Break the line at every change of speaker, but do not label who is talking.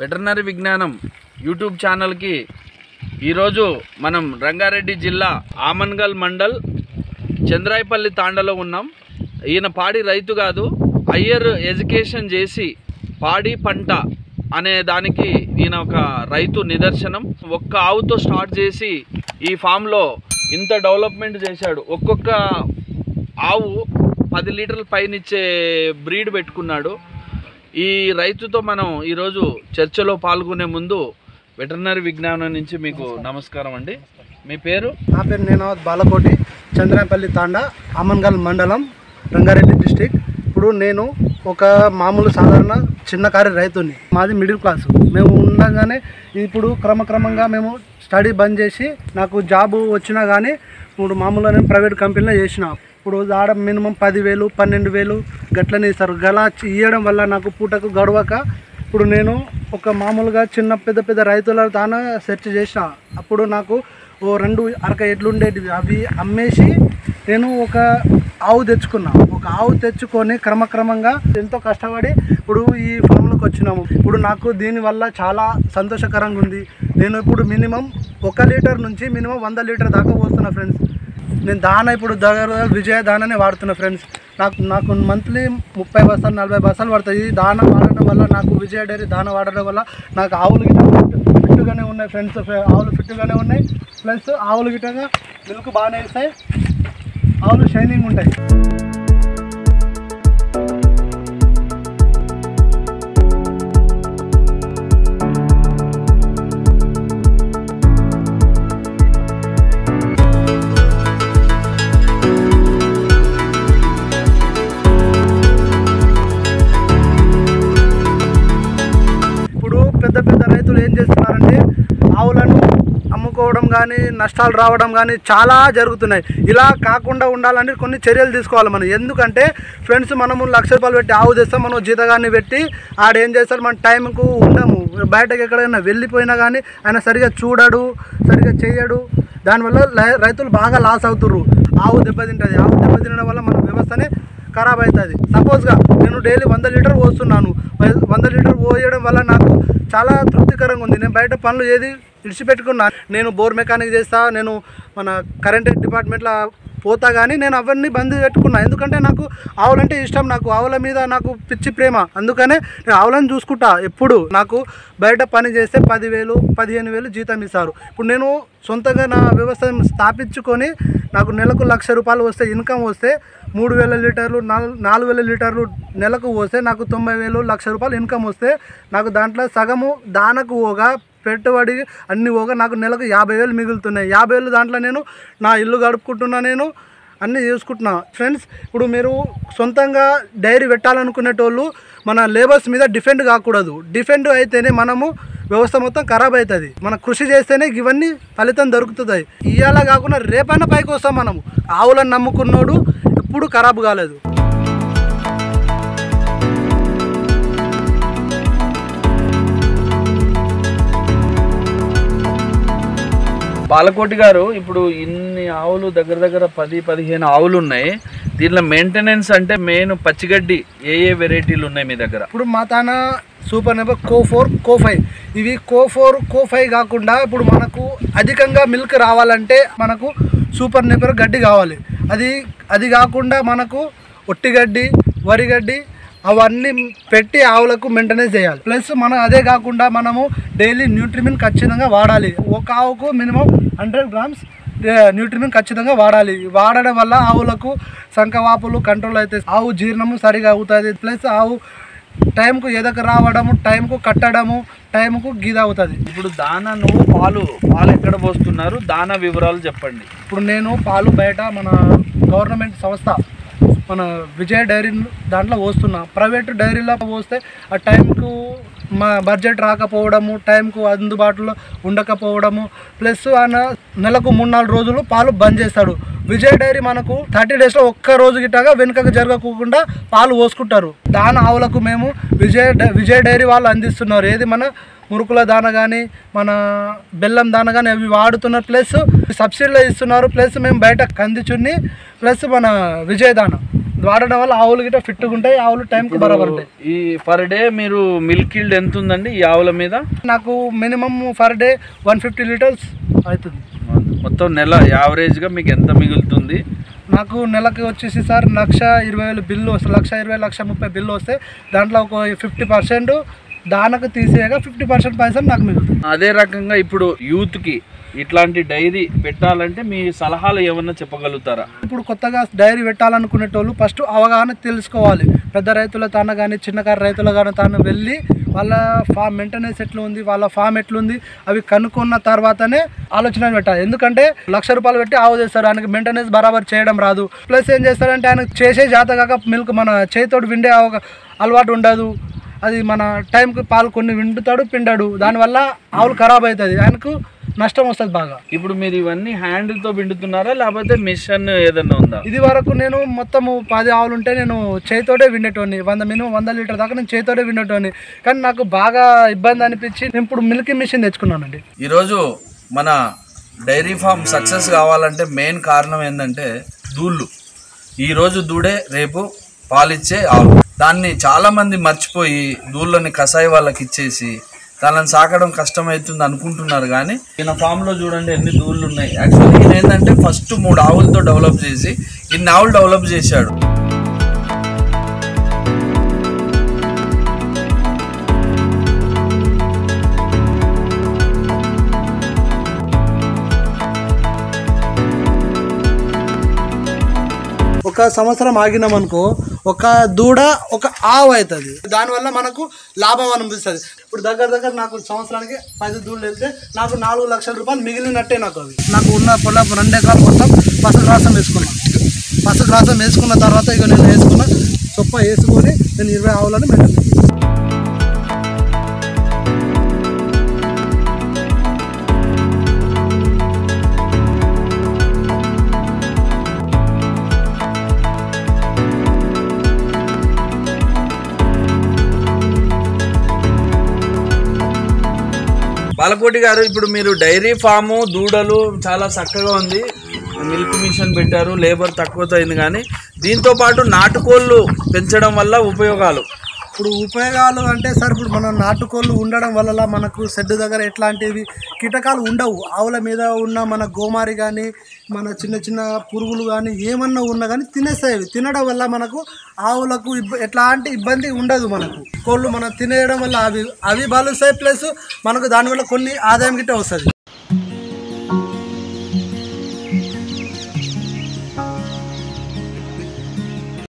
Veterinary విజ్ఞానం YouTube ఛానల్కి ఈరోజు మనం రంగారెడ్డి జిల్లా ఆమన్గల్ మండల్ చంద్రాయపల్లి తాండలో ఉన్నాం. ఈయన పాడి రైతు కాదు హయ్యర్ ఎడ్యుకేషన్ చేసి పాడి పంట అనే దానికి ఈయన ఒక రైతు నిదర్శనం. ఒక్క ఆవుతో స్టార్ట్ చేసి ఈ ఫామ్లో ఇంత డెవలప్మెంట్ చేశాడు. ఒక్కొక్క ఆవు పది లీటర్ల పైన ఇచ్చే బ్రీడ్ పెట్టుకున్నాడు. ఈ రైతుతో మనం ఈరోజు చర్చలో పాల్గొనే ముందు వెటర్నరీ విజ్ఞానం నుంచి మీకు నమస్కారం అండి. మీ పేరు?
నా పేరు నేను బాలకోటి చంద్రపల్లి తాండా అమన్గల్ మండలం రంగారెడ్డి డిస్టిక్ ఇప్పుడు నేను ఒక మామూలు సాధారణ చిన్న కారు రైతుని. మాది మిడిల్ క్లాస్. మేము ఉండగానే ఇప్పుడు క్రమక్రమంగా మేము స్టడీ బంద్ చేసి నాకు జాబు వచ్చినా కానీ ఇప్పుడు మామూలుగా నేను ప్రైవేట్ కంపెనీలో చేసిన. ఇప్పుడు ఆడ మినిమం పదివేలు పన్నెండు వేలు గట్లనే ఇస్తారు. గలా ఇవ్వడం వల్ల నాకు పూటకు గడవక ఇప్పుడు నేను ఒక మామూలుగా చిన్న పెద్ద పెద్ద రైతుల తాన సెర్చ్ చేసిన అప్పుడు నాకు ఓ రెండు అరక ఎడ్లు ఉండేటివి. అవి అమ్మేసి నేను ఒక ఆవు తెచ్చుకున్నా. ఒక ఆవు తెచ్చుకొని క్రమక్రమంగా ఎంతో కష్టపడి ఇప్పుడు ఈ ఫామ్లోకి వచ్చినాము. ఇప్పుడు నాకు దీనివల్ల చాలా సంతోషకరంగా ఉంది. నేను ఇప్పుడు మినిమం ఒక లీటర్ నుంచి మినిమం వంద లీటర్ దాకా పోస్తున్నా ఫ్రెండ్స్. నేను దాన ఇప్పుడు దగ్గర విజయ దాననే వాడుతున్నా ఫ్రెండ్స్. నాకు నాకు మంత్లీ ముప్పై బస్తాలు నలభై బస్తాలు పడతాయి. ఈ దాన వాడడం వల్ల నాకు విజయ డైరీ దాన వాడడం వల్ల నాకు ఆవులు గిట్ట ఫిట్గానే ఉన్నాయి ఫ్రెండ్స్. ఆవులు ఫిట్గానే ఉన్నాయి. ప్లస్ ఆవులు గిట్టగా మిల్క్ బాగానే ఇస్తాయి. ఆవులు షైనింగ్ ఉంటాయి. కానీ నష్టాలు రావడం కానీ చాలా జరుగుతున్నాయి. ఇలా కాకుండా ఉండాలంటే కొన్ని చర్యలు తీసుకోవాలి మనం. ఎందుకంటే ఫ్రెండ్స్ మనము లక్ష రూపాయలు పెట్టి ఆవు తెస్తాం మనం జీతగాన్ని పెట్టి ఆడేం చేస్తారు మన టైంకు ఉండము. బయటకు ఎక్కడైనా వెళ్ళిపోయినా కానీ ఆయన సరిగా చూడడు సరిగా చేయడు దానివల్ల రైతులు బాగా లాస్ అవుతుర్రు. ఆవు దెబ్బతింటుంది. ఆవు దెబ్బతినడం వల్ల మన వ్యవస్థనే ఖరాబ్ అవుతుంది సపోజ్గా నేను డైలీ వంద లీటర్ పోస్తున్నాను. వంద లీటర్ పోయడం వల్ల నాకు చాలా తృప్తికరంగా ఉంది. నేను బయట పనులు ఏది విడిచిపెట్టుకున్నా. నేను బోర్ మెకానిక్ చేస్తా నేను మన కరెంట్ డిపార్ట్మెంట్లో పోతా కానీ నేను అవన్నీ బంద్ పెట్టుకున్నా. ఎందుకంటే నాకు ఆవులంటే ఇష్టం. నాకు ఆవుల మీద నాకు పిచ్చి ప్రేమ. అందుకనే నేను ఆవులను చూసుకుంటా ఎప్పుడు. నాకు బయట పని చేస్తే పదివేలు పదిహేను వేలు జీతం ఇస్తారు. ఇప్పుడు నేను సొంతంగా నా వ్యవస్థ స్థాపించుకొని నాకు నెలకు లక్ష రూపాయలు వస్తే ఇన్కమ్ వస్తే మూడు వేల లీటర్లు నాలుగు నాలుగు వేల లీటర్లు నెలకు పోస్తే నాకు తొంభై వేలు లక్ష రూపాయలు ఇన్కమ్ వస్తే నాకు దాంట్లో సగము దానకు పోగా పెట్టుబడి అన్ని పోగా నాకు నెలకు యాభై వేలు మిగులుతున్నాయి. యాభై వేలు దాంట్లో నేను నా ఇల్లు గడుపుకుంటున్నా నేను అన్నీ చూసుకుంటున్నా. ఫ్రెండ్స్ ఇప్పుడు మీరు సొంతంగా డైరీ పెట్టాలనుకునేటోళ్ళు మన లేబర్స్ మీద డిఫెండ్ కాకూడదు. డిఫెండ్ అయితేనే మనము వ్యవస్థ మొత్తం ఖరాబ్ అవుతుంది మన కృషి చేస్తేనే ఇవన్నీ ఫలితం దొరుకుతుంది ఇవాళ కాకుండా రేపైనా పైకి వస్తాం మనము. ఆవులను నమ్ముకున్నోడు ఎప్పుడు ఖరాబ్ కాలేదు.
బాలకోటి గారు ఇప్పుడు ఇన్ని ఆవులు దగ్గర దగ్గర పది పదిహేను ఆవులు ఉన్నాయి దీనిలో మెయింటెనెన్స్ అంటే మెయిన్ పచ్చిగడ్డి ఏ ఏ వెరైటీలు ఉన్నాయి మీ దగ్గర?
ఇప్పుడు మా తాన super number CO four CO five. ఇవి కో ఫోర్ కో ఫైవ్ కాకుండా ఇప్పుడు మనకు అధికంగా మిల్క్ రావాలంటే మనకు సూపర్ నెంబర్ గడ్డి కావాలి. అది అది కాకుండా మనకు ఒట్టిగడ్డి వరిగడ్డి వరి గడ్డి అవన్నీ పెట్టి ఆవులకు మెయింటెనెన్స్ చేయాలి. ప్లస్ మనం అదే కాకుండా మనము డైలీ న్యూట్రిమిన్ ఖచ్చితంగా వాడాలి. ఒక ఆవుకు మినిమం హండ్రెడ్ గ్రామ్స్ న్యూట్రిమిన్ ఖచ్చితంగా వాడాలి. వాడడం వల్ల ఆవులకు సంకవాపులు కంట్రోల్ అవుతాయి ఆవు జీర్ణము సరిగా అవుతుంది. ప్లస్ ఆవు టైంకు ఎదక రావడము టైంకు కట్టడము టైంకు గీద అవుతుంది.
ఇప్పుడు దానా నువ్వు పాలు పాలు ఎక్కడ పోస్తున్నారు? దానా వివరాలు చెప్పండి.
ఇప్పుడు నేను పాలు బయట మన గవర్నమెంట్ సంస్థ మన విజయ డైరీ దాంట్లో పోస్తున్నా. ప్రైవేట్ డైరీలో పోస్తే ఆ టైంకు మా బడ్జెట్ రాకపోవడము టైంకు అందుబాటులో ఉండకపోవడము ప్లస్ ఆయన నెలకు మూడు నాలుగు రోజులు పాలు బంద్ చేస్తాడు. విజయ్ డైరీ మనకు థర్టీ డేస్లో ఒక్క రోజు గిట్టగా వెనుకకు జరగకుండా పాలు పోసుకుంటారు. దాన ఆవులకు మేము విజయ్ డై- విజయ్ డైరీ వాళ్ళు అందిస్తున్నారు. ఏది మన మురుకుల దాన కానీ మన బెల్లం దాన కానీ అవి వాడుతున్నారు ప్లస్ సబ్సిడీలో ఇస్తున్నారు. ప్లస్ మేము బయట కందిచున్ని ప్లస్ మన విజయ్ దాన. వాడడం వల్ల ఆవులు గిట్ట ఫిట్గా ఉంటాయి ఆవులు టైంకి బరాబర్ ఉంటాయి.
ఈ పర్ డే మీరు మిల్క్ ఈల్డ్ ఎంత ఉందండి ఈ ఆవుల మీద?
నాకు minimum per day one fifty litres అవుతుంది.
మొత్తం నెల యావరేజ్గా మీకు ఎంత మిగులుతుంది?
నాకు నెలకి వచ్చేసి సార్ లక్ష ఇరవై వేలు బిల్లు వస్తే లక్ష ఇరవై లక్ష ముప్పై బిల్లు వస్తే దాంట్లో ఒక ఫిఫ్టీ పర్సెంట్ దానికి తీసేయగా ఫిఫ్టీ పర్సెంట్ పైసలు నాకు మిగులుతుంది.
అదే రకంగా ఇప్పుడు యూత్కి ఇట్లాంటి డైరీ పెట్టాలంటే మీ సలహాలు ఏమన్నా చెప్పగలుగుతారా?
ఇప్పుడు కొత్తగా డైరీ పెట్టాలనుకునేటోళ్ళు ఫస్ట్ అవగాహన తెలుసుకోవాలి. పెద్ద రైతుల తాను కానీ చిన్నకారు రైతుల కానీ తాను వెళ్ళి వాళ్ళ ఫామ్ మెయింటెనెన్స్ ఎట్లా ఉంది వాళ్ళ ఫామ్ ఎట్లుంది అవి కనుక్కున్న తర్వాతనే ఆలోచన పెట్టాలి. ఎందుకంటే లక్ష రూపాయలు పెట్టి ఆవు చేస్తారు ఆయనకి మెయింటెనెన్స్ బరాబర్ చేయడం రాదు. ప్లస్ ఏం చేస్తారంటే ఆయన చేసే జాతకాక మిల్క్ మన చేతితోటి విండే అలవాటు ఉండదు. అది మన టైంకి పాలు కొన్ని విండుతాడు పిండాడు. దానివల్ల ఆవులు ఖరాబ్ అవుతుంది. ఆయనకు నష్టం వస్తుంది బాగా.
ఇప్పుడు మీరు ఇవన్నీ హ్యాండిల్తో పిండుతున్నారా లేకపోతే మిషన్ ఏదన్నా ఉందా?
ఇది వరకు నేను మొత్తం పది ఆవులు ఉంటే నేను చేతితోటే విండేటోని వంద మినిమం వంద లీటర్ దాకా నేను చేతితోటే విండేటోని కానీ నాకు బాగా ఇబ్బంది అనిపించి నేను ఇప్పుడు మిల్కింగ్ మిషన్ తెచ్చుకున్నానండి.
ఈరోజు మన డైరీ ఫామ్ సక్సెస్ కావాలంటే మెయిన్ కారణం ఏంటంటే దూళ్ళు. ఈరోజు దూడే రేపు పాలిచ్చే ఆవు. దాన్ని చాలామంది మర్చిపోయి దూళ్ళని కషాయి వాళ్ళకి ఇచ్చేసి దానిని సాకడం కష్టమవుతుంది అనుకుంటున్నారు కానీ ఈయన ఫామ్లో చూడండి ఎన్ని దూళ్ళు ఉన్నాయి. యాక్చువల్లీ ఈయన ఏంటంటే ఫస్ట్ మూడు ఆవులతో డెవలప్ చేసి ఇన్ని ఆవులు డెవలప్ చేశాడు.
ఒక సంవత్సరం ఆగినాం అనుకో ఒక దూడ ఒక ఆవు అవుతుంది. దానివల్ల మనకు లాభం అనిపిస్తుంది ఇప్పుడు దగ్గర దగ్గర నాకు సంవత్సరానికి పది దూడలు వెళ్తే నాకు నాలుగు లక్షల రూపాయలు మిగిలినట్టే నాకు అవి. నాకు ఉన్న పొలం రెండు ఎకరాలు మొత్తం పసుపు గ్రాసం వేసుకున్నాను పసుపు గ్రాసం వేసుకున్న తర్వాత ఇక నేను వేసుకున్న చొప్ప వేసుకొని నేను ఇరవై ఆవులను మెయింటైన్
బాలకోటి గారు ఇప్పుడు మీరు డైరీ ఫాము దూడలు చాలా చక్కగా ఉంది. మిల్క్ మిషన్ పెట్టారు లేబర్ తక్కువతో అయింది కానీ దీంతో పాటు నాటుకోళ్ళు పెంచడం వల్ల ఉపయోగాలు.
ఇప్పుడు ఉపయోగాలు అంటే సార్ ఇప్పుడు మనం నాటుకోళ్ళు ఉండడం వల్ల మనకు షెడ్ దగ్గర ఎట్లాంటివి కీటకాలు ఉండవు. ఆవుల మీద ఉన్న మన గోమారి కానీ మన చిన్న చిన్న పురుగులు కానీ ఏమన్నా ఉన్నా కానీ తినేస్తాయి. అవి. తినడం వల్ల మనకు ఆవులకు ఎట్లాంటి ఇబ్బంది ఉండదు మనకు. కోళ్ళు మనం తినేయడం వల్ల అవి అవి బలుస్తాయి ప్లస్ మనకు దానివల్ల కొన్ని ఆదాయం గిట్ట వస్తుంది.